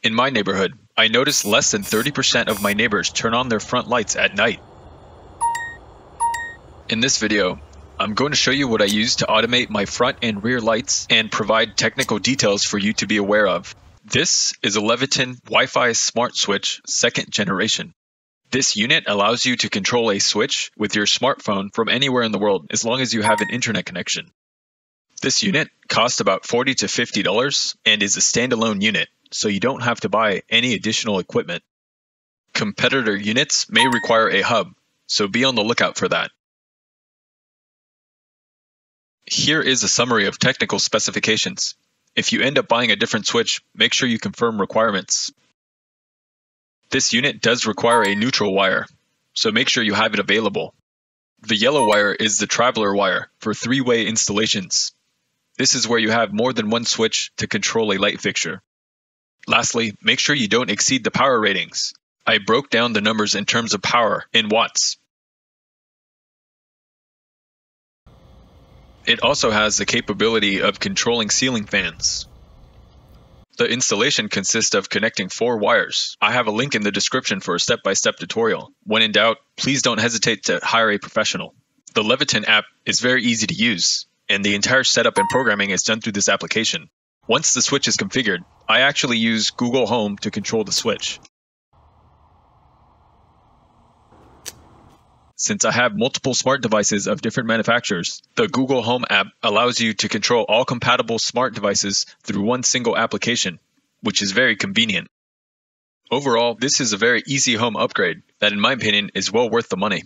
In my neighborhood, I noticed less than 30% of my neighbors turn on their front lights at night. In this video, I'm going to show you what I use to automate my front and rear lights and provide technical details for you to be aware of. This is a Leviton Wi-Fi Smart Switch second generation. This unit allows you to control a switch with your smartphone from anywhere in the world as long as you have an internet connection. This unit costs about 40 to $50 and is a standalone unit, so you don't have to buy any additional equipment. Competitor units may require a hub, so be on the lookout for that. Here is a summary of technical specifications. If you end up buying a different switch, make sure you confirm requirements. This unit does require a neutral wire, so make sure you have it available. The yellow wire is the traveler wire for three-way installations. This is where you have more than one switch to control a light fixture. Lastly, make sure you don't exceed the power ratings. I broke down the numbers in terms of power in watts. It also has the capability of controlling ceiling fans. The installation consists of connecting four wires. I have a link in the description for a step-by-step tutorial. When in doubt, please don't hesitate to hire a professional. The Leviton app is very easy to use, and the entire setup and programming is done through this application. Once the switch is configured, I actually use Google Home to control the switch. Since I have multiple smart devices of different manufacturers, the Google Home app allows you to control all compatible smart devices through one single application, which is very convenient. Overall, this is a very easy home upgrade that in my opinion is well worth the money.